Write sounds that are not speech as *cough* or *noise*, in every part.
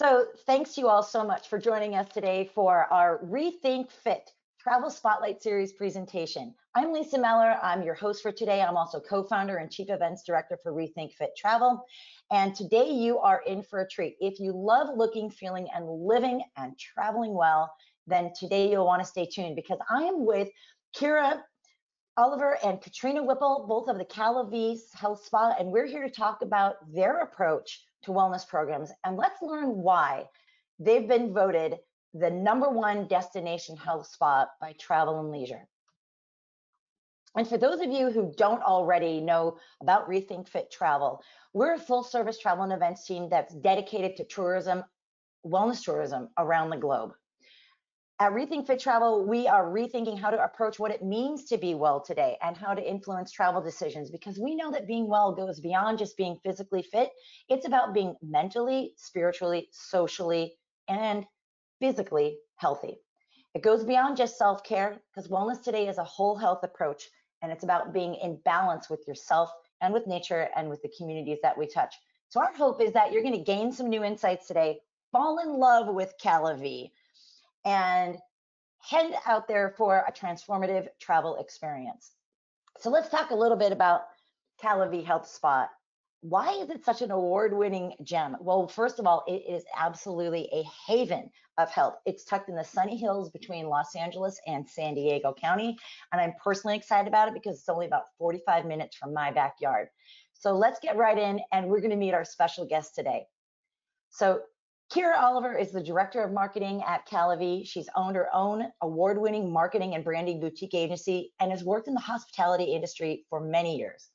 So thanks you all so much for joining us today for our Rethink Fit Travel Spotlight Series presentation. I'm Lisa Meller. I'm your host for today. I'm also co-founder and chief events director for Rethink Fit Travel. And today you are in for a treat. If you love looking, feeling, and living and traveling well, then today you'll want to stay tuned because I am with Kyra Oliver and Katrina Whipple, both of the Cal-a-Vie Health Spa, and we're here to talk about their approach to wellness programs. And let's learn why they've been voted the number one destination health spa by Travel and Leisure. And for those of you who don't already know about Rethink Fit Travel, we're a full service travel and events team that's dedicated to tourism, wellness tourism around the globe. At Rethink Fit Travel, we are rethinking how to approach what it means to be well today and how to influence travel decisions because we know that being well goes beyond just being physically fit. It's about being mentally, spiritually, socially, and physically healthy. It goes beyond just self care because wellness today is a whole health approach and it's about being in balance with yourself and with nature and with the communities that we touch. So, our hope is that you're going to gain some new insights today, fall in love with Cal-a-Vie and head out there for a transformative travel experience. So let's talk a little bit about Cal-a-Vie Health Spa. Why is it such an award-winning gem? Well, first of all, it is absolutely a haven of health. It's tucked in the sunny hills between Los Angeles and San Diego County, and I'm personally excited about it because it's only about 45 minutes from my backyard. So let's get right in, and we're going to meet our special guest today. So Kyra Oliver is the director of marketing at Cal-a-Vie. She's owned her own award winning marketing and branding boutique agency and has worked in the hospitality industry for many years.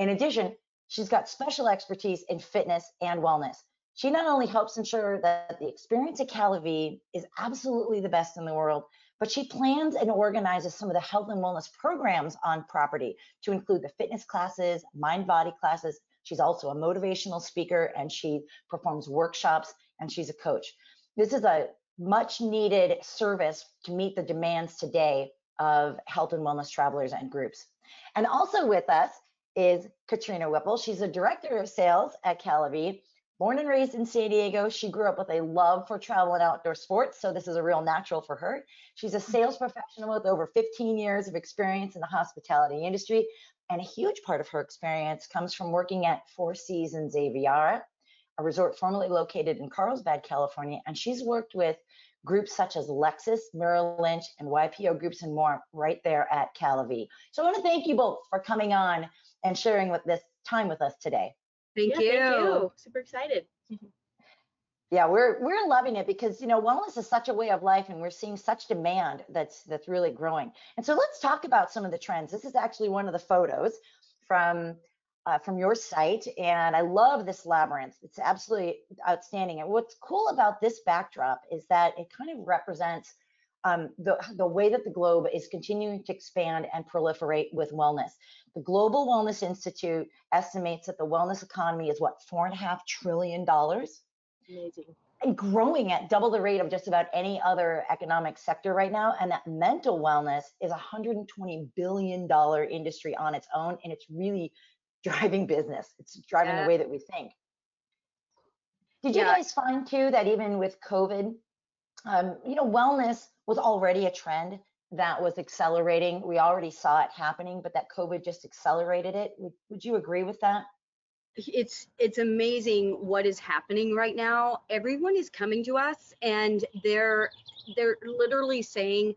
In addition, she's got special expertise in fitness and wellness. She not only helps ensure that the experience at Cal-a-Vie is absolutely the best in the world, but she plans and organizes some of the health and wellness programs on property to include the fitness classes, mind body classes. She's also a motivational speaker and she performs workshops and she's a coach. This is a much needed service to meet the demands today of health and wellness travelers and groups. And also with us is Katrina Whipple. She's a director of sales at Cal-a-Vie. Born and raised in San Diego, she grew up with a love for travel and outdoor sports, so this is a real natural for her. She's a sales mm-hmm. professional with over 15 years of experience in the hospitality industry, and a huge part of her experience comes from working at Four Seasons Aviara, a resort formerly located in Carlsbad, California, and she's worked with groups such as Lexus, Merrill Lynch, and YPO groups and more right there at Cal-a-Vie. So I want to thank you both for coming on and sharing with this time with us today. Thank, yeah, you. thank you. Super excited. *laughs* yeah, we're we're loving it because you know wellness is such a way of life, and we're seeing such demand that's that's really growing. And so let's talk about some of the trends. This is actually one of the photos from uh, from your site. And I love this labyrinth. It's absolutely outstanding. And what's cool about this backdrop is that it kind of represents um, the, the way that the globe is continuing to expand and proliferate with wellness. The Global Wellness Institute estimates that the wellness economy is what, four and a half trillion dollars? Amazing. And growing at double the rate of just about any other economic sector right now. And that mental wellness is a $120 billion industry on its own. And it's really driving business. It's driving yeah. the way that we think. Did you yeah. guys find too that even with COVID, um, you know, wellness was already a trend that was accelerating. We already saw it happening, but that COVID just accelerated it. Would, would you agree with that? It's it's amazing what is happening right now. Everyone is coming to us and they're they're literally saying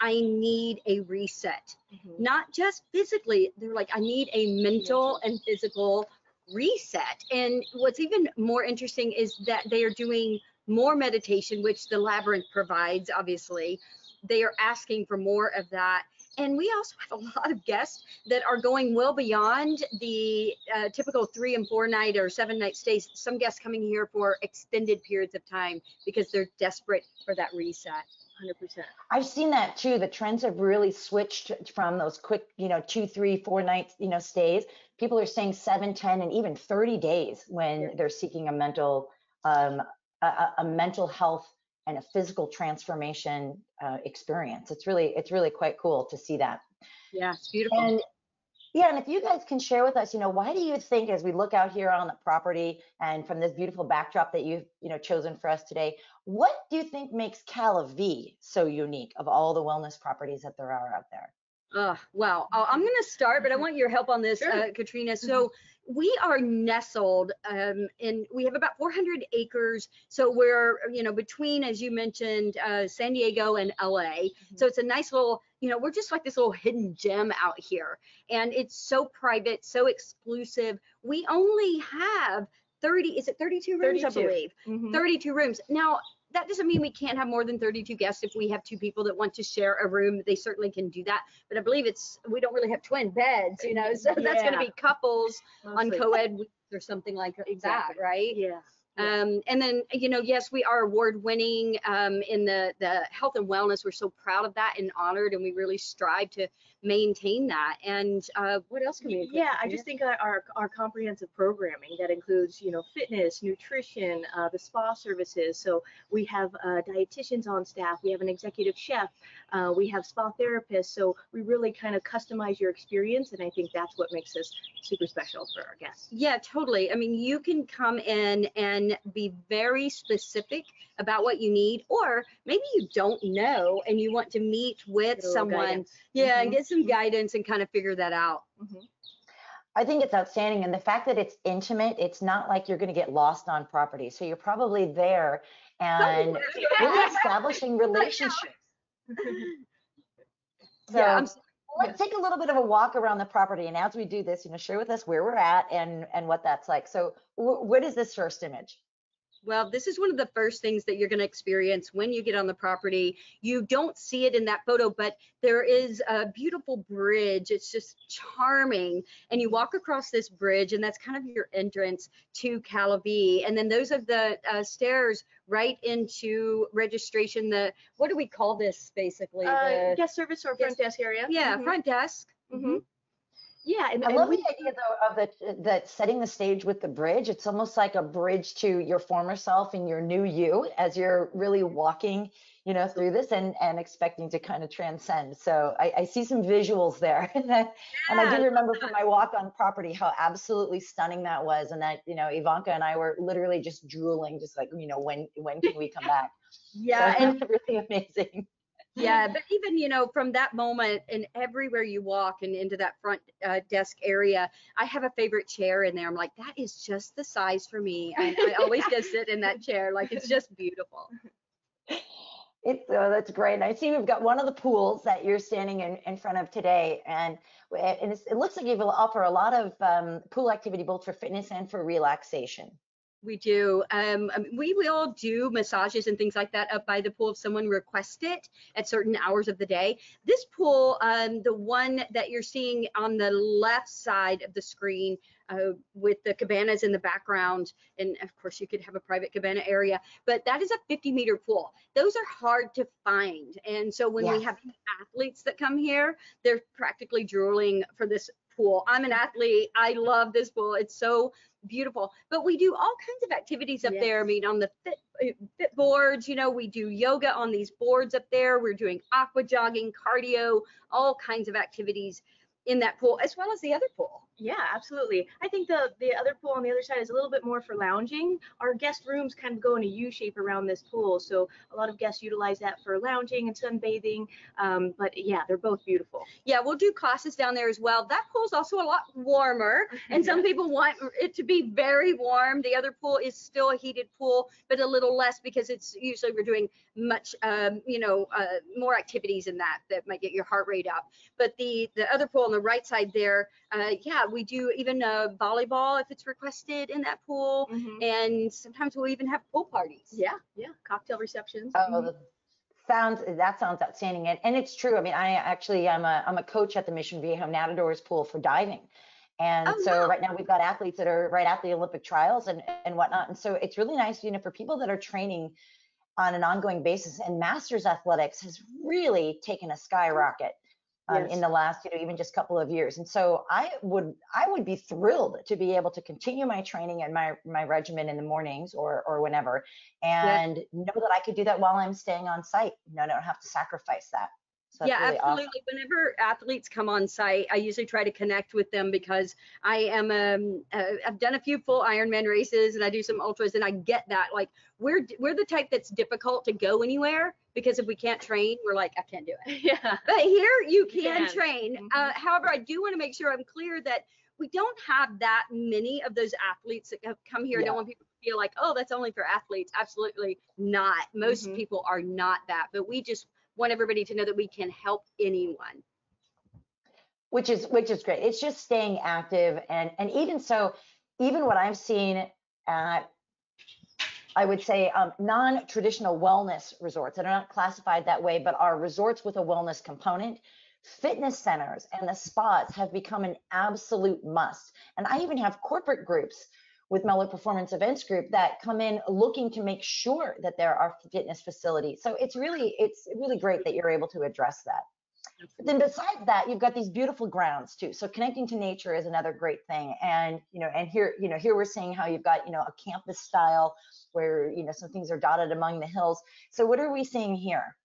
I need a reset. Mm-hmm. Not just physically, they're like, I need a mental and physical reset. And what's even more interesting is that they are doing more meditation, which the labyrinth provides, obviously. They are asking for more of that. And we also have a *laughs* lot of guests that are going well beyond the uh, typical three and four night or seven night stays. Some guests coming here for extended periods of time because they're desperate for that reset. 100%. I've seen that too. The trends have really switched from those quick, you know, two, three, four nights, you know, stays. People are staying seven, 10, and even 30 days when yeah. they're seeking a mental, um, a, a, mental health and a physical transformation uh, experience. It's really, it's really quite cool to see that. Yeah, it's beautiful. And Yeah, and if you guys can share with us, you know, why do you think as we look out here on the property and from this beautiful backdrop that you've, you know, chosen for us today, what do you think makes Cal-a-Vie so unique of all the wellness properties that there are out there? Uh, well, I'm going to start, but I want your help on this, Sure. uh, Katrina. So we are nestled um, and we have about 400 acres. So we're, you know, between, as you mentioned, uh, San Diego and LA. So it's a nice little, you know, we're just like this little hidden gem out here. And it's so private, so exclusive. We only have 30, is it 32 rooms, 32. I 32. believe? Mhm. 32 rooms. Now, that doesn't mean we can't have more than 32 guests if we have two people that want to share a room. They certainly can do that. But I believe it's, we don't really have twin beds, you know, *laughs* so that's going to be couples on Mostly. co-ed or something like that, right? Yeah. Um, and then, you know, yes, we are award winning um, in the, the health and wellness. We're so proud of that and honored, and we really strive to maintain that. And uh, what else can we include? Yeah, I just think our, our, our comprehensive programming that includes, you know, fitness, nutrition, uh, the spa services. So we have uh, dietitians on staff, we have an executive chef, uh, we have spa therapists. So we really kind of customize your experience, and I think that's what makes us super special for our guests. Yeah, totally. I mean, you can come in and be very specific about what you need, or maybe you don't know and you want to meet with Get a little someone. guidance. Yeah, and Mhm. get some guidance and kind of figure that out. Mhm. I think it's outstanding. And the fact that it's intimate, it's not like you're going to get lost on property. So you're probably there and *laughs* really establishing relationships. *laughs* So yeah, I'm, let's take a little bit of a walk around the property. And as we do this, you know, share with us where we're at and, and what that's like. So wh- what is this first image? Well, this is one of the first things that you're going to experience when you get on the property. You don't see it in that photo, but there is a beautiful bridge. It's just charming. And you walk across this bridge, and that's kind of your entrance to Cal-a-Vie. And then those are the uh, stairs right into registration. The what do we call this basically? Uh, the, guest service or front desk area. yeah, Mhm. front desk. Mhm. Yeah, and, I and love we- the idea though of the, that setting the stage with the bridge. It's almost like a bridge to your former self and your new you as you're really walking, you know, through this and, and expecting to kind of transcend. So I, I see some visuals there. *laughs* and I Yeah. do remember from my walk on property how absolutely stunning that was. And that, you know, Ivanka and I were literally just drooling, just like, you know, when, when can we come back? *laughs* Yeah, So, *laughs* and really amazing. Yeah, but even you know from that moment and everywhere you walk and into that front uh, desk area, I have a favorite chair in there. I'm like, that is just the size for me. And I always go sit in that chair. Like it's just beautiful. It's, oh, that's great. And I see we've got one of the pools that you're standing in, in front of today. And, and it looks like you will offer a lot of um, pool activity, both for fitness and for relaxation. We do. Um, I mean, we will do massages and things like that up by the pool if someone requests it at certain hours of the day. This pool, um, the one that you're seeing on the left side of the screen uh, with the cabanas in the background, and of course you could have a private cabana area, but that is a 50 meter pool. Those are hard to find. And so when we have athletes that come here, they're practically drooling for this pool. I'm an athlete. I love this pool. It's so beautiful. But we do all kinds of activities up there. I mean, on the fit, uh, fit boards, you know, we do yoga on these boards up there. We're doing aqua jogging, cardio, all kinds of activities in that pool, as well as the other pool. Yeah, absolutely. I think the the other pool on the other side is a little bit more for lounging. Our guest rooms kind of go in a U shape around this pool, so a lot of guests utilize that for lounging and sunbathing. Um, but yeah, they're both beautiful. Yeah, we'll do classes down there as well. That pool's also a lot warmer, and some people want it to be very warm. The other pool is still a heated pool, but a little less because it's usually we're doing much, um, you know, uh, more activities in that that might get your heart rate up. But the the other pool on the right side there, uh, yeah, we do even uh, volleyball if it's requested in that pool, and sometimes we'll even have pool parties. Yeah, yeah, cocktail receptions. Oh, Mhm. sounds that sounds outstanding, and, and it's true. I mean, I actually I'm a I'm a coach at the Mission Viejo Matadors pool for diving, and Oh, so wow. right now we've got athletes that are right at the Olympic trials and and whatnot, and so it's really nice, you know, for people that are training on an ongoing basis. And masters athletics has really taken a skyrocket. Um, Yes. in the last, you know, even just couple of years, and so I would, I would be thrilled to be able to continue my training and my my regimen in the mornings or or whenever, and know that I could do that while I'm staying on site. You know, I don't have to sacrifice that. So yeah, really awesome. absolutely. Whenever athletes come on site, I usually try to connect with them because I am um uh, I've done a few full Ironman races and I do some ultras and I get that like we're we're the type that's difficult to go anywhere because if we can't train, we're like I can't do it. *laughs* Yeah. *laughs* But here you You can can. train. Mhm. Uh, however, I do want to make sure I'm clear that we don't have that many of those athletes that have come here. I don't want people to feel like, oh, that's only for athletes. Absolutely not. Most Mhm. people are not that, but we just want everybody to know that we can help anyone. which is which is great. It's just staying active and and even so, even what I've seen at I would say um, non-traditional wellness resorts that are not classified that way, but are resorts with a wellness component. Fitness centers and the spas have become an absolute must. And I even have corporate groups with Meller Performance Events Group that come in looking to make sure that there are fitness facilities. So it's really it's really great that you're able to address that. But then besides that, you've got these beautiful grounds too. So connecting to nature is another great thing. And you know, and here, you know, here we're seeing how you've got, you know, a campus style where, you know, some things are dotted among the hills. So what are we seeing here?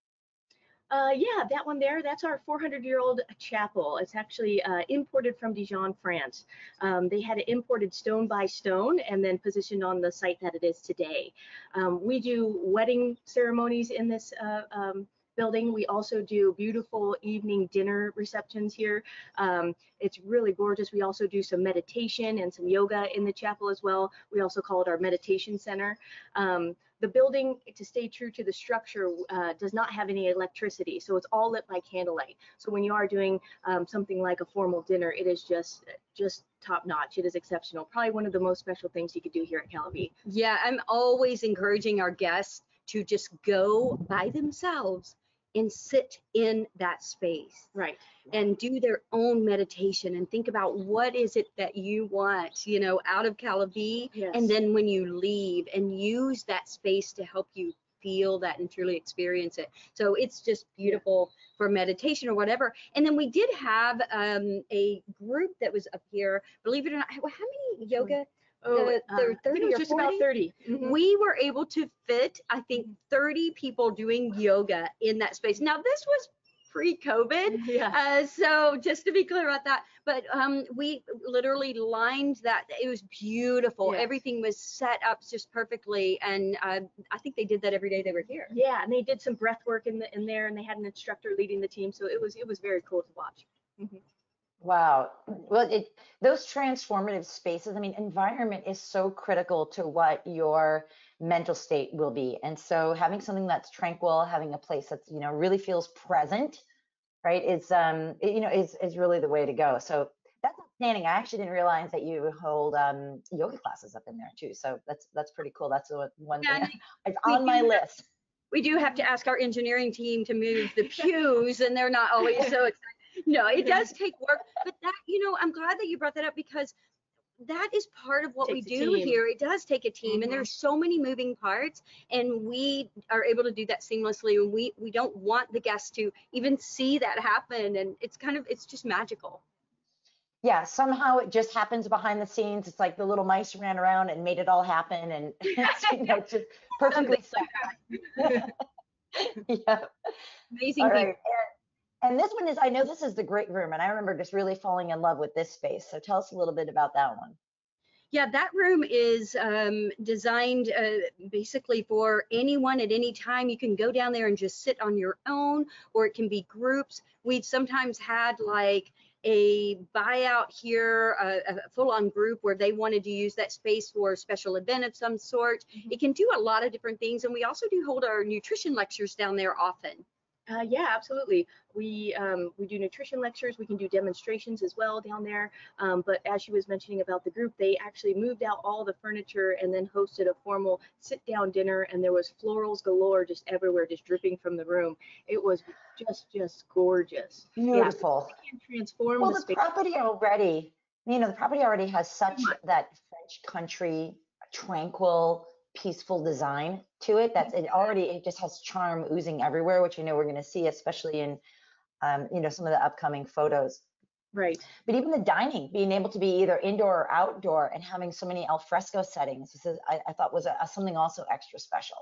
Uh, yeah, that one there, that's our 400 year old chapel. It's actually uh, imported from Dijon, France. Um, they had it imported stone by stone and then positioned on the site that it is today. Um, we do wedding ceremonies in this uh, um, building. We also do beautiful evening dinner receptions here. Um, it's really gorgeous. We also do some meditation and some yoga in the chapel as well. We also call it our meditation center. Um, the building, to stay true to the structure, uh, does not have any electricity, so it's all lit by candlelight. So when you are doing um, something like a formal dinner, it is just just top notch. It is exceptional. Probably one of the most special things you could do here at Cal-a-Vie. Yeah, I'm always encouraging our guests to just go by themselves and sit in that space Right. and do their own meditation and think about what is it that you want, you know, out of Cal-a-Vie. Yes. And then when you leave and use that space to help you feel that and truly experience it. So it's just beautiful for meditation or whatever. And then we did have um, a group that was up here, believe it or not, how many yoga? Oh, the- I think 30 it was just about 40? 30. Mhm. we were able to fit i think 30 people doing yoga in that space now this was pre-covid Yeah. uh, so just to be clear about that but um, we literally lined that it was beautiful everything was set up just perfectly and uh, i think they did that every day they were here Yeah, and they did some breath work in the in there, and they had an instructor leading the team, so it was it was very cool to watch. Wow. Well, it those transformative spaces, I mean, environment is so critical to what your mental state will be. And so having something that's tranquil, having a place that's, you know, really feels present, right? Is um, you know, is is really the way to go. So that's outstanding. I actually didn't realize that you hold um yoga classes up in there too. So that's that's pretty cool. That's the one Yeah, thing *laughs* it's on my have- list. we do have to ask our engineering team to move the pews and they're not always so *laughs* excited. No, it does take work, but that, you know, I'm glad that you brought that up because that is part of what we do here. It does take a team and Mhm. there's so many moving parts and we are able to do that seamlessly and we we don't want the guests to even see that happen and it's kind of it's just magical. Yeah, somehow it just happens behind the scenes. It's like the little mice ran around and made it all happen and *laughs* it's, you know, just *laughs* perfectly set. *laughs* yeah. Amazing All right. And, this one is, I know this is the great room, and I remember just really falling in love with this space. So tell us a little bit about that one. Yeah, that room is um, designed uh, basically for anyone at any time. You can go down there and just sit on your own, or it can be groups. We've sometimes had like a buyout here, a, a full-on group where they wanted to use that space for a special event of some sort. It can do a lot of different things, and we also do hold our nutrition lectures down there often. Uh, yeah, absolutely. We um, we do nutrition lectures. We can do demonstrations as well down there. Um, but as she was mentioning about the group, they actually moved out all the furniture and then hosted a formal sit-down dinner. And there was florals galore just everywhere, just dripping from the room. It was just just gorgeous. Beautiful. We can transform Well, the the space. property already, you know, the property already has such that French country, tranquil, peaceful design to it. That's it already, it just has charm oozing everywhere, which I know we're going to see, especially in, um, you know, some of the upcoming photos. Right. But even the dining, being able to be either indoor or outdoor and having so many alfresco settings, this is, I, I thought was a, a something also extra special.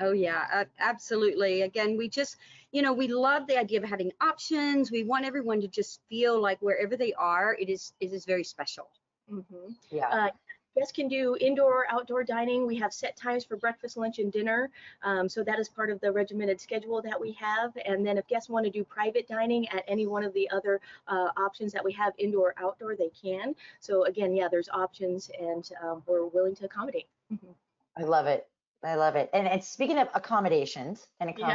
Oh yeah, a- absolutely. Again, we just, you know, we love the idea of having options. We want everyone to just feel like wherever they are, it is it is very special. Mm -hmm. Yeah. Uh, Guests can do indoor, outdoor dining. We have set times for breakfast, lunch, and dinner. Um, so that is part of the regimented schedule that we have. And then if guests want to do private dining at any one of the other uh, options that we have, indoor, outdoor, they can. So again, yeah, there's options, and um, we're willing to accommodate. Mhm. I love it. I love it. And, and speaking of accommodations and Yeah.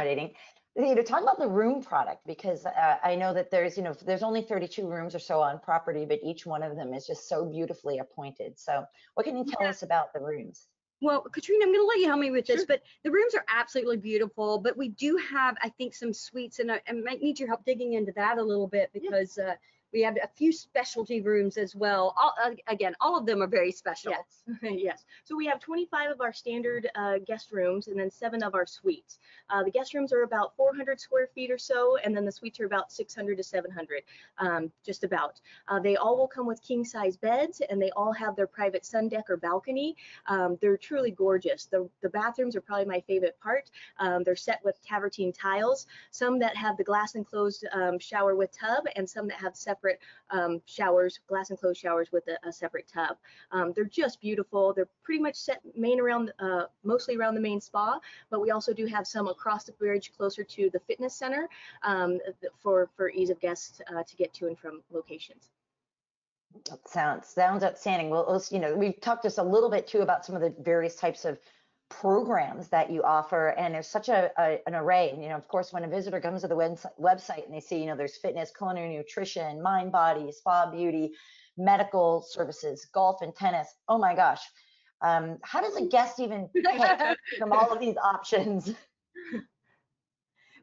You know, talk about the room product because uh, I know that there's, you know, there's only 32 rooms or so on property, but each one of them is just so beautifully appointed. So what can you tell Yeah. us about the rooms? Well, Katrina, I'm going to let you help me with this, Sure. but the rooms are absolutely beautiful. But we do have, I think, some suites, and I, I might need your help digging into that a little bit Yeah. because uh, we have a few specialty rooms as well. All, uh, again, all of them are very special. Yes, *laughs* yes. So we have 25 of our standard uh, guest rooms and then seven of our suites. Uh, the guest rooms are about 400 square feet or so, and then the suites are about 600 to 700, um, just about. Uh, they all will come with king size beds and they all have their private sun deck or balcony. Um, they're truly gorgeous. The, the bathrooms are probably my favorite part. Um, they're set with travertine tiles, some that have the glass enclosed um, shower with tub, and some that have separate um, showers, glass enclosed showers with a, a separate tub. Um, they're just beautiful. They're pretty much set main around, uh, mostly around the main spa, but we also do have some across the bridge closer to the fitness center um, for for ease of guests uh, to get to and from locations. That Sounds sounds outstanding. Well, you know, we've talked just a little bit too about some of the various types of programs that you offer, and there's such a, a an array. And, you know, of course, when a visitor comes to the website, website and they see, you know, there's fitness, culinary nutrition, mind, body, spa, beauty, medical services, golf, and tennis. Oh my gosh, um, how does a guest even pick *laughs* from all of these options?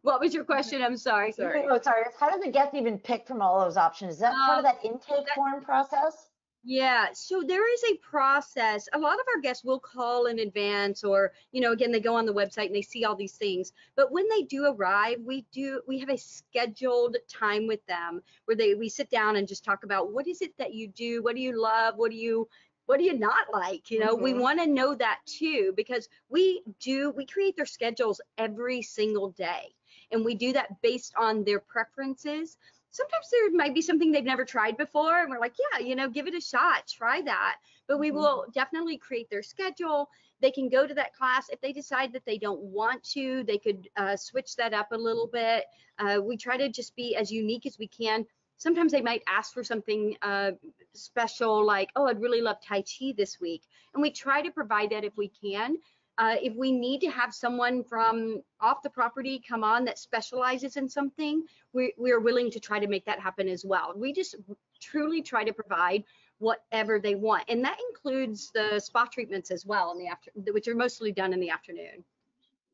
What was your question? I'm sorry. Sorry. Oh, sorry. How does a guest even pick from all those options? Is that part of Um, that intake form process? Yeah, so there is a process. A lot of our guests will call in advance or, you know, again, they go on the website and they see all these things. But when they do arrive, we do we have a scheduled time with them where they we sit down and just talk about what is it that you do? What do you love? What do you what do you not like? You know, we Mhm. want to know that too because we do we create their schedules every single day. And we do that based on their preferences sometimes there might be something they've never tried before and we're like yeah you know give it a shot try that. But we Mhm. will definitely create their schedule. They can go to that class. If they decide that they don't want to they could uh, switch that up a little bit. Uh, we try to just be as unique as we can. Sometimes they might ask for something uh, special like oh i'd really love tai chi this week. And we try to provide that if we can uh, if we need to have someone from off the property come on that specializes in something, we, we are willing to try to make that happen as well. We just truly try to provide whatever they want. And that includes the spa treatments as well in the after, which are mostly done in the afternoon.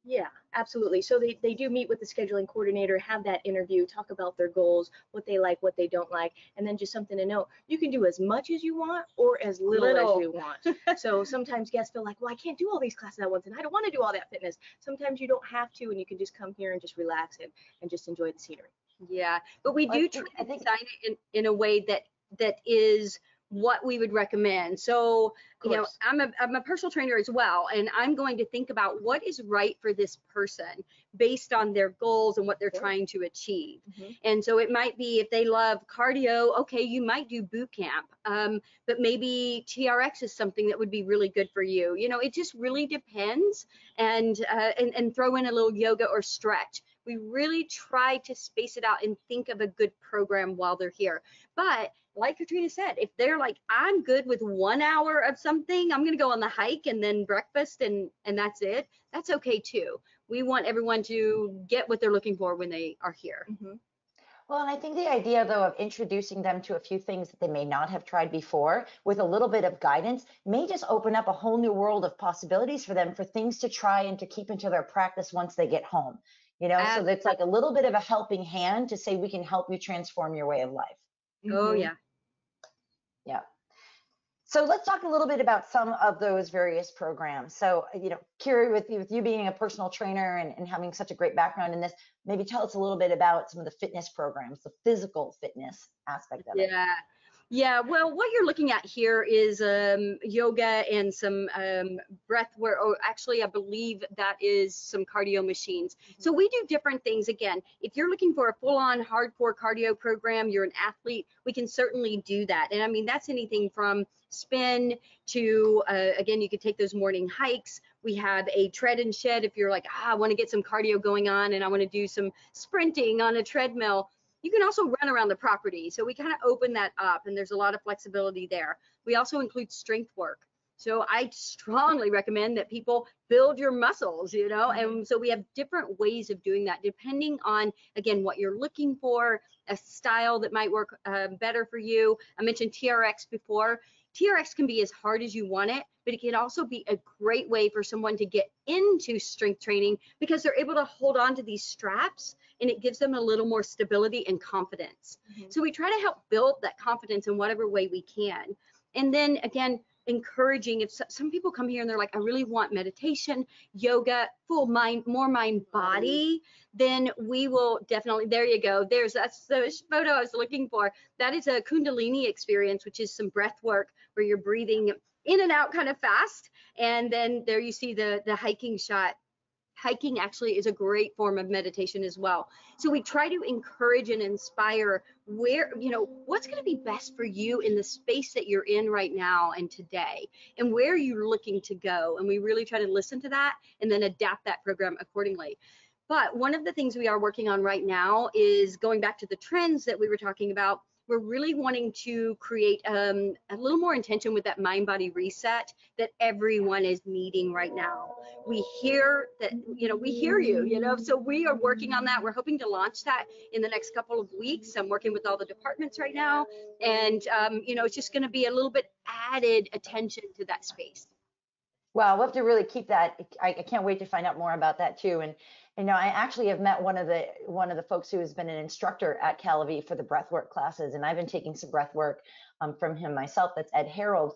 Yeah, absolutely. So they, they do meet with the scheduling coordinator, have that interview, talk about their goals, what they like, what they don't like, and then just something to know. You can do as much as you want or as little, Little. as you want. *laughs* so sometimes guests feel like, well, I can't do all these classes at once and I don't want to do all that fitness. Sometimes you don't have to and you can just come here and just relax and, and just enjoy the scenery. Yeah, but we Well, I do think- try I to design it in, in a way that that is what we would recommend. So, you know. I'm a I'm a personal trainer as well, and I'm going to think about what is right for this person based on their goals and what they're Sure. trying to achieve. Mhm. And so it might be if they love cardio, okay, you might do boot camp, um, but maybe TRX is something that would be really good for you. You know, it just really depends, and uh, and and throw in a little yoga or stretch. We really try to space it out and think of a good program while they're here. But like Katrina said, if they're like, I'm good with one hour of something, I'm gonna go on the hike and then breakfast and and that's it. That's okay too. We want everyone to get what they're looking for when they are here. Mhm. Well, and I think the idea, though, of introducing them to a few things that they may not have tried before with a little bit of guidance may just open up a whole new world of possibilities for them for things to try and to keep into their practice once they get home. You know, so it's like a little bit of a helping hand to say, we can help you transform your way of life. Oh Mhm. yeah. So let's talk a little bit about some of those various programs. So, you know, Kyra, with you, with you being a personal trainer and, and having such a great background in this, maybe tell us a little bit about some of the fitness programs, the physical fitness aspect of it. Yeah. Yeah, well, what you're looking at here is um, yoga and some um, breath work, or actually, I believe that is some cardio machines. So we do different things. Again, if you're looking for a full-on hardcore cardio program, you're an athlete, we can certainly do that. And I mean, that's anything from spin to, uh, again, you could take those morning hikes. We have a tread and shed if you're like, ah, I want to get some cardio going on and I want to do some sprinting on a treadmill you can also run around the property. So we kind of open that up and there's a lot of flexibility there. We also include strength work. So I strongly recommend that people build your muscles, you know, Mm-hmm. and so we have different ways of doing that depending on, again, what you're looking for, a style that might work uh, better for you. I mentioned TRX before. TRX can be as hard as you want it, but it can also be a great way for someone to get into strength training because they're able to hold on to these straps and it gives them a little more stability and confidence. Mhm. So we try to help build that confidence in whatever way we can. And then again, encouraging if so- some people come here and they're like, I really want meditation, yoga, full mind, more mind body, then we will definitely, there you go. There's that's the photo I was looking for. That is a Kundalini experience, which is some breath work where you're breathing in and out kind of fast. And then there you see the, the hiking shot hiking actually is a great form of meditation as well. So we try to encourage and inspire where, you know, what's going to be best for you in the space that you're in right now and today, and where you're looking to go. And we really try to listen to that and then adapt that program accordingly. But one of the things we are working on right now is going back to the trends that we were talking about. We're really wanting to create um, a little more intention with that mind body reset that everyone is needing right now. We hear that you know we hear you you know so we are working on that. We're hoping to launch that in the next couple of weeks. I'm working with all the departments right now. And um, you know it's just going to be a little bit added attention to that space. Wow, we'll have to really keep that. I, I can't wait to find out more about that too. And you know, I actually have met one of the one of the folks who has been an instructor at Cal-a-Vie for the breathwork classes, and I've been taking some breathwork um, from him myself. That's Ed Harold.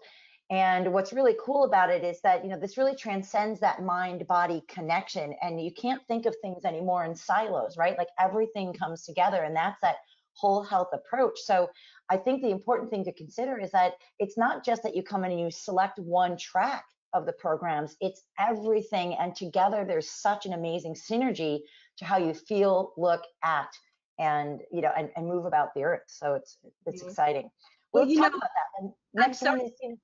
And what's really cool about it is that you know this really transcends that mind-body connection, and you can't think of things anymore in silos, right? Like everything comes together, and that's that whole health approach. So I think the important thing to consider is that it's not just that you come in and you select one track of the programs it's everything and together there's such an amazing synergy to how you feel look act and you know and, and move about the earth so it's it's Mhm. exciting Well, we'll you talk know, about that and I'm next one sorry. is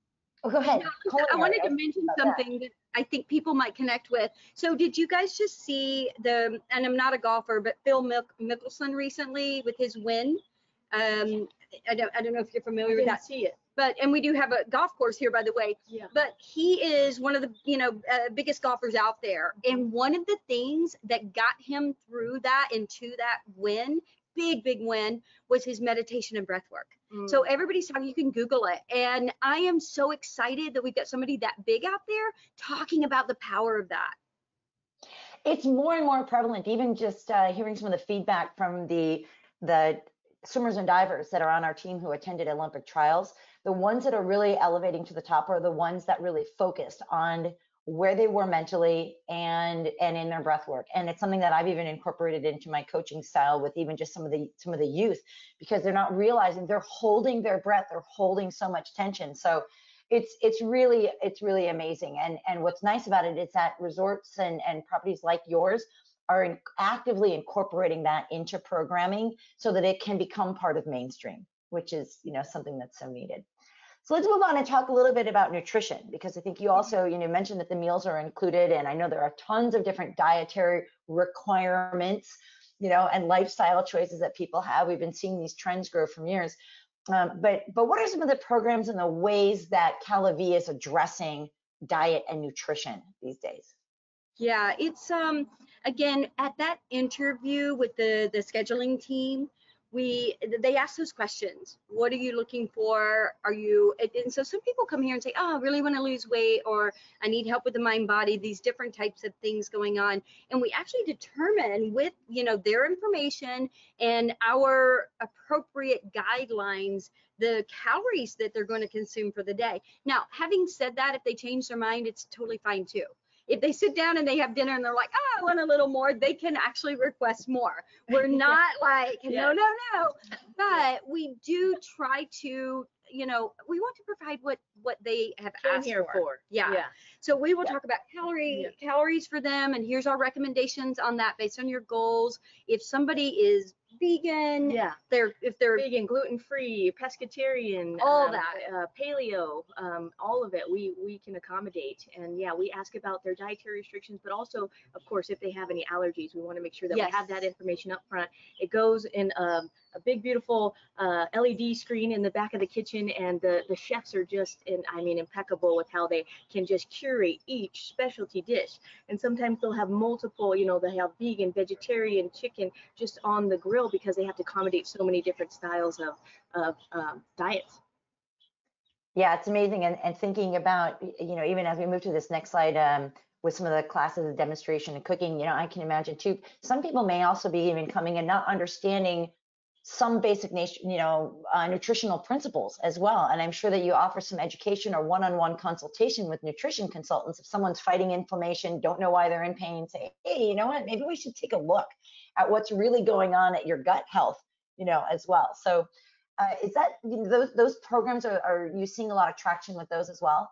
oh, go ahead No, I wanted to mention about that. something that I think people might connect with. So did you guys just see the, and I'm not a golfer, but Phil Mil- Mickelson recently with his win? Um, I don't, I don't know if you're familiar with that, see it. but, and we do have a golf course here, by the way, Yeah. but he is one of the, you know, uh, biggest golfers out there. And one of the things that got him through that and to that win, big, big win, was his meditation and breath work. So everybody's talking, you can Google it. And I am so excited that we've got somebody that big out there talking about the power of that. it's more and more prevalent even just uh, hearing some of the feedback from the the swimmers and divers that are on our team who attended olympic trials the ones that are really elevating to the top are the ones that really focused on where they were mentally and and in their breath work. And it's something that i've even incorporated into my coaching style with even just some of the some of the youth because they're not realizing they're holding their breath they're holding so much tension. So it's it's really it's really amazing. And and what's nice about it is that resorts and and properties like yours are in, actively incorporating that into programming so that it can become part of mainstream which is you know something that's so needed. So let's move on and talk a little bit about nutrition because i think you also you know mentioned that the meals are included and i know there are tons of different dietary requirements you know and lifestyle choices that people have. We've been seeing these trends grow from years. Um, but but what are some of the programs and the ways that Cal-a-Vie is addressing diet and nutrition these days? Yeah, it's um again at that interview with the the scheduling team, we they ask those questions. What are you looking for? Are you and so some people come here and say, "Oh, I really want to lose weight or I need help with the mind body, these different types of things going on." And we actually determine with, you know, their information and our appropriate guidelines the calories that they're going to consume for the day. Now, having said that, if they change their mind, it's totally fine too if they sit down and they have dinner and they're like, oh, I want a little more, they can actually request more. We're *laughs* not like, Yeah. no, no, no. But we do try to you know, we want to provide what what they have Came asked for. for. Yeah. Yeah. So we will Yeah. talk about calorie calories for them, and here's our recommendations on that based on your goals. If somebody is vegan, Yeah. they're if they're vegan, gluten free, pescatarian, All um, that. uh, paleo, um, all of it. We we can accommodate, and yeah, we ask about their dietary restrictions, but also, of course, if they have any allergies, we want to make sure that we have that information up front. It goes in um, a big, beautiful uh, LED screen in the back of the kitchen, and the the chefs are just, in, I mean, impeccable with how they can just curate each specialty dish. And sometimes they'll have multiple, you know, they have vegan, vegetarian, chicken just on the grill because they have to accommodate so many different styles of of um, diets. Yeah, it's amazing. And, and thinking about, you know, even as we move to this next slide, um, with some of the classes of demonstration and cooking, you know, I can imagine too, some people may also be even coming and not understanding some basic nation, you know, uh, nutritional principles as well. And I'm sure that you offer some education or one-on-one consultation with nutrition consultants. If someone's fighting inflammation, don't know why they're in pain, say, hey, you know what, maybe we should take a look at what's really going on at your gut health, you know, as well. So uh, is that you know, those those programs are, are you seeing a lot of traction with those as well?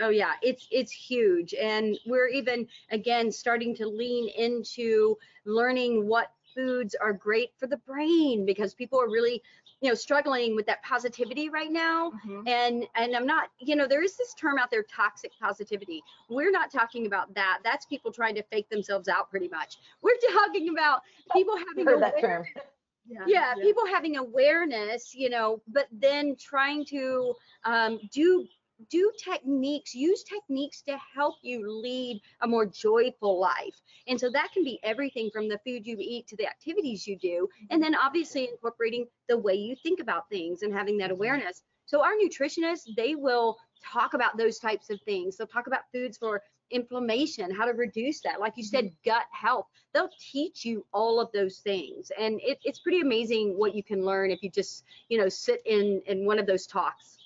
Oh yeah, it's it's huge, and we're even again starting to lean into learning what foods are great for the brain because people are really, you know, struggling with that positivity right now. And and I'm not, you know, there is this term out there, toxic positivity. We're not talking about that. That's people trying to fake themselves out, pretty much. We're *laughs* talking about people having Heard that term. *laughs* yeah, people having awareness you know but then trying to um, do do techniques use techniques to help you lead a more joyful life. And so that can be everything from the food you eat to the activities you do and then obviously incorporating the way you think about things and having that mm-hmm. awareness. So our nutritionists they will talk about those types of things. They'll talk about foods for inflammation how to reduce that. Like you said mm-hmm. gut health. They'll teach you all of those things. And it, it's pretty amazing what you can learn if you just you know sit in in one of those talks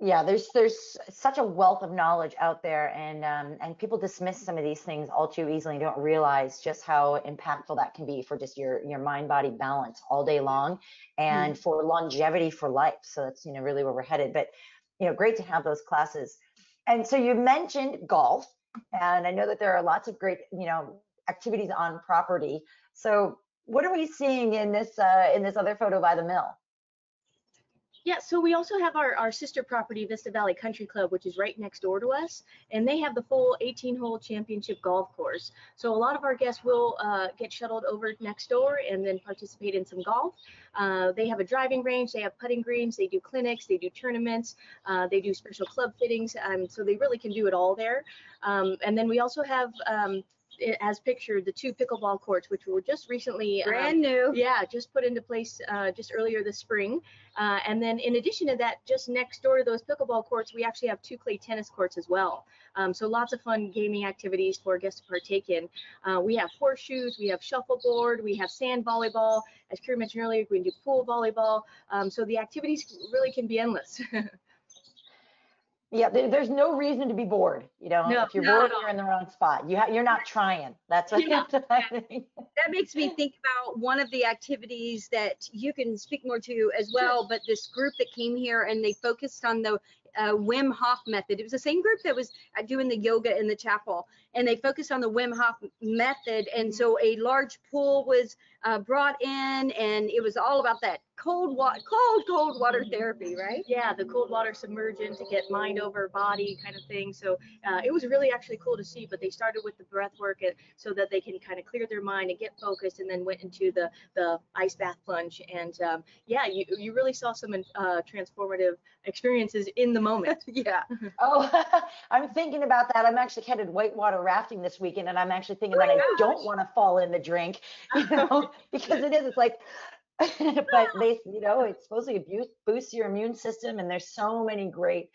Yeah, there's there's such a wealth of knowledge out there, and um, and people dismiss some of these things all too easily and don't realize just how impactful that can be for just your your mind body balance all day long, and for longevity for life. So that's you know really where we're headed. But you know, great to have those classes. And so you mentioned golf, and I know that there are lots of great you know activities on property. So what are we seeing in this uh, in this other photo by the mill? Yeah, so we also have our, our sister property, Vista Valley Country Club, which is right next door to us, and they have the full 18 hole championship golf course. So a lot of our guests will uh, get shuttled over next door and then participate in some golf. Uh, they have a driving range, they have putting greens, they do clinics, they do tournaments, uh, they do special club fittings, um, so they really can do it all there. Um, and then we also have, um, as pictured, the two pickleball courts, which were just recently um, brand new yeah, just put into place uh, just earlier this spring. Uh, and then in addition to that, just next door to those pickleball courts, we actually have two clay tennis courts as well. Um, so lots of fun gaming activities for guests to partake in. Uh, we have horseshoes, we have shuffleboard, we have sand volleyball. As Kyra mentioned earlier, we can do pool volleyball. Um, so the activities really can be endless. *laughs* Yeah, there, there's no reason to be bored. You know, No, if you're bored, you're in the wrong spot. You ha- you're not trying. That's what Yeah, that's what I think. that makes me think about one of the activities that you can speak more to as well but this group that came here and they focused on the uh, Wim Hof method. It was the same group that was uh, doing the yoga in the chapel, and they focused on the Wim Hof method. And so a large pool was uh, brought in, and it was all about that cold water, cold, cold water therapy, right? yeah, the cold water submergent to get mind over body kind of thing. So uh, it was really actually cool to see. But they started with the breath work uh, so that they can kind of clear their mind and get focused, and then went into the the ice bath plunge. And um, yeah, you you really saw some uh, transformative experiences in the moment. *laughs* yeah. *laughs* Oh, *laughs* I'm thinking about that. I'm actually headed whitewater rafting this weekend, and I'm actually thinking Oh that my I don't want to fall in the drink, *laughs* you *laughs* know, because it is. It's like, *laughs* but they, you know, it's supposedly boost, boosts your immune system, and there's so many great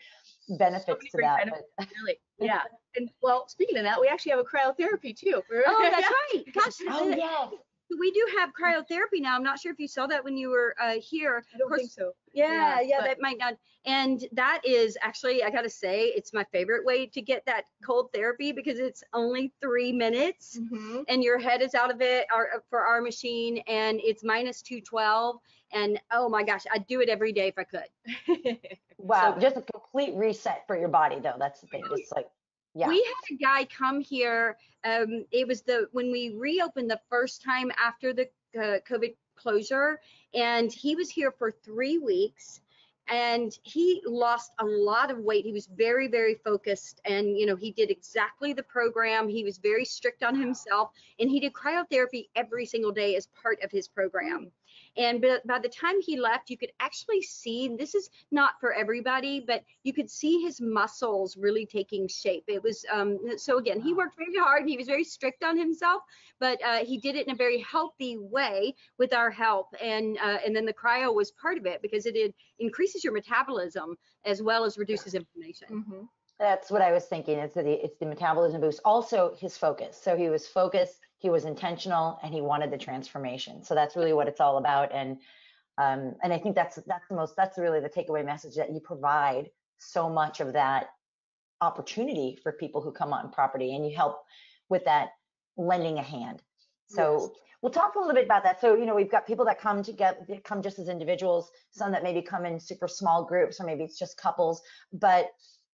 benefits many to great that. benefits. but- really, yeah. And well, speaking of that, we actually have a cryotherapy too. Oh, that's right. Gosh, oh yes. We do have cryotherapy now. I'm not sure if you saw that when you were uh, here. I don't course- think so. Yeah, Yeah, yeah, that might not. And that is actually, I gotta say, it's my favorite way to get that cold therapy because it's only three minutes Mhm. and your head is out of it our, for our machine and it's minus 212. And oh my gosh, I'd do it every day if I could. *laughs* Wow, So- just a complete reset for your body though. That's the thing. Just like, yeah. We had a guy come here. Um, it was the when we reopened the first time after the uh, COVID closure, and he was here for three weeks. And he lost a lot of weight. He was very, very focused, and you know he did exactly the program. He was very strict on himself, and he did cryotherapy every single day as part of his program. And by, by the time he left, you could actually see this is not for everybody, but you could see his muscles really taking shape. It was um, so again, he worked very hard and he was very strict on himself, but uh, he did it in a very healthy way with our help. And uh, and then the cryo was part of it because it, it increases your metabolism as well as reduces inflammation. Mhm. That's what I was thinking. It's the it's the metabolism boost. Also his focus. So he was focused, he was intentional, and he wanted the transformation. So that's really what it's all about. And um, and I think that's that's the most that's really the takeaway message that you provide so much of that opportunity for people who come on property, and you help with that lending a hand. So we'll talk a little bit about that. So, you know, we've got people that come together, come just as individuals, some that maybe come in super small groups, or maybe it's just couples. But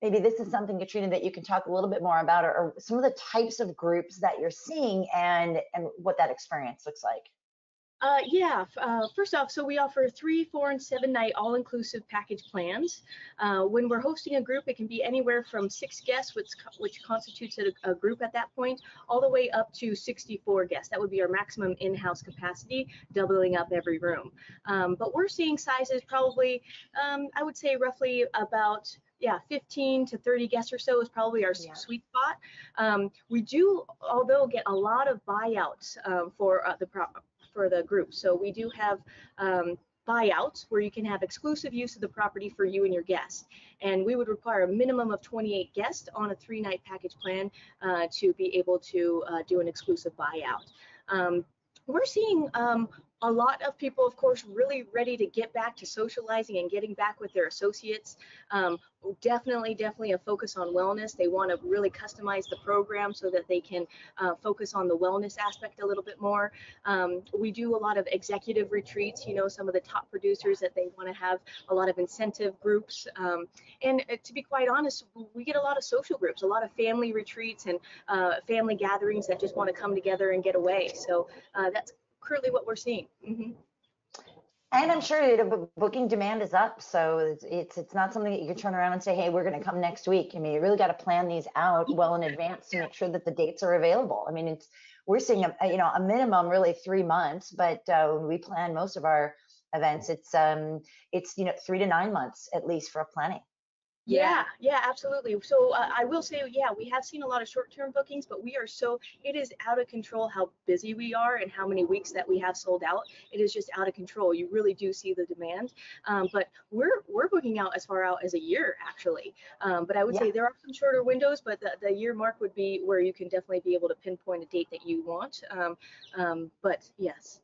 maybe this is something, Katrina, that you can talk a little bit more about, or, or some of the types of groups that you're seeing and and what that experience looks like. Uh, yeah, uh, first off, so we offer three, four, and seven night all inclusive package plans. Uh, when we're hosting a group, it can be anywhere from six guests, which, which constitutes a, a group at that point, all the way up to 64 guests. That would be our maximum in house capacity, doubling up every room. Um, but we're seeing sizes probably, um, I would say roughly about yeah, 15 to 30 guests or so is probably our Yeah. sweet spot. Um, we do, although, get a lot of buyouts um, for uh, the for the group. So we do have um, buyouts where you can have exclusive use of the property for you and your guests. And we would require a minimum of 28 guests on a three night package plan uh, to be able to uh, do an exclusive buyout. Um, we're seeing um, a lot of people, of course, really ready to get back to socializing and getting back with their associates. Um, definitely, definitely a focus on wellness. They want to really customize the program so that they can uh, focus on the wellness aspect a little bit more. Um, we do a lot of executive retreats, you know, some of the top producers that they want to have a lot of incentive groups. Um, and uh, to be quite honest, we get a lot of social groups, a lot of family retreats and uh, family gatherings that just want to come together and get away. So uh, that's currently what we're seeing. hmm And I'm sure know, booking demand is up, so it's, it's not something that you can turn around and say, "Hey, we're going to come next week." I mean, you really got to plan these out well in advance to make sure that the dates are available. I mean, it's we're seeing a, you know a minimum really three months, but uh, when we plan most of our events, it's um it's you know three to nine months at least for a planning. Yeah, yeah, absolutely. So uh, I will say, yeah, we have seen a lot of short-term bookings, but we are so it is out of control how busy we are and how many weeks that we have sold out. It is just out of control. You really do see the demand, um, but we're we're booking out as far out as a year actually. Um, but I would Yeah. say there are some shorter windows, but the, the year mark would be where you can definitely be able to pinpoint a date that you want. Um, um, but yes.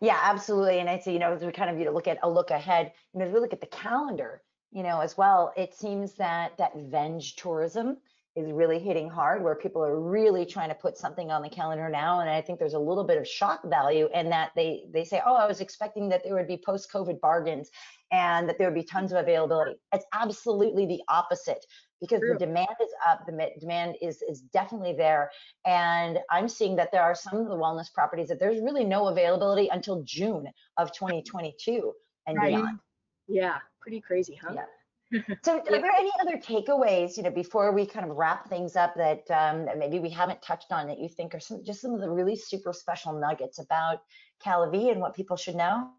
Yeah, absolutely. And I'd say, you know, as we kind of you know, look at a look ahead, you know, as we look at the calendar, you know, as well, it seems that that revenge tourism is really hitting hard where people are really trying to put something on the calendar now. And I think there's a little bit of shock value in that they they say, oh, I was expecting that there would be post-COVID bargains and that there would be tons of availability. It's absolutely the opposite because True. the demand is up, the demand is is definitely there. And I'm seeing that there are some of the wellness properties that there's really no availability until June of 2022 and Right. beyond. Yeah, pretty crazy, huh? Yeah. *laughs* So are there any other takeaways, you know, before we kind of wrap things up that, um, that maybe we haven't touched on that you think are some, just some of the really super special nuggets about Cal-a-Vie and what people should know?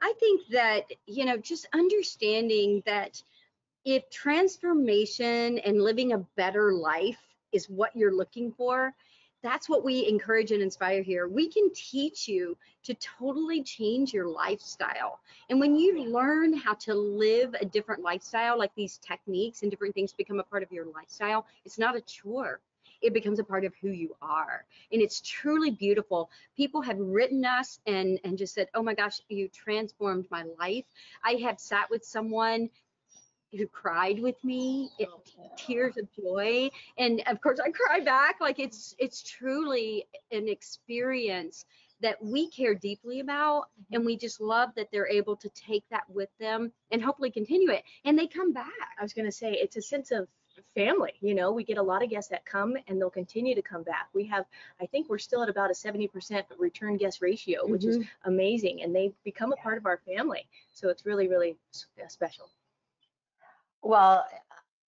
I think that, you know, just understanding that if transformation and living a better life is what you're looking for, that's what we encourage and inspire here. We can teach you to totally change your lifestyle. And when you learn how to live a different lifestyle, like these techniques and different things become a part of your lifestyle, it's not a chore. it becomes a part of who you are and it's truly beautiful people have written us and and just said oh my gosh you transformed my life i have sat with someone who cried with me it, tears of joy and of course i cry back like it's it's truly an experience that we care deeply about and we just love that they're able to take that with them and hopefully continue it and they come back I was going to say it's a sense of family. You know, we get a lot of guests that come and they'll continue to come back. We have, I think we're still at about a 70% return guest ratio, which is amazing. And they become a part of our family. So it's really, really uh, special. Well,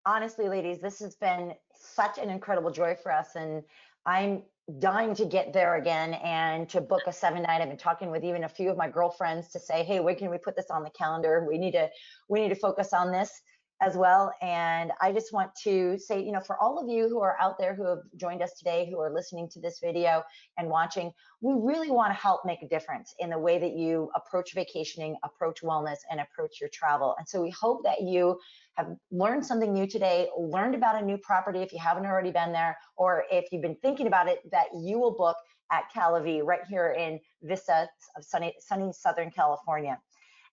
honestly, ladies, this has been such an incredible joy for us. And I'm dying to get there again and to book a seven night. I've been talking with even a few of my girlfriends to say, hey, when can we put this on the calendar? We need to, we need to focus on this as well. And I just want to say, you know, for all of you who are out there who have joined us today, who are listening to this video and watching, we really want to help make a difference in the way that you approach vacationing, approach wellness, and approach your travel. And so we hope that you have learned something new today, learned about a new property if you haven't already been there, or if you've been thinking about it, that you will book at Cal-a-Vie right here in Vista of sunny, sunny Southern California.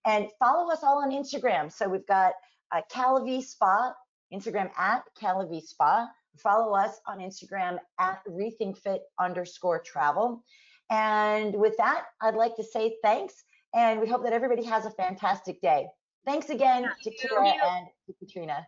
And follow us all on Instagram. So we've got uh, Cal-a-Vie Spa, Instagram at Cal-a-Vie Spa. Follow us on Instagram at rethinkfit underscore travel. And with that, I'd like to say thanks. And we hope that everybody has a fantastic day. Thanks again to Kyra and to Katrina.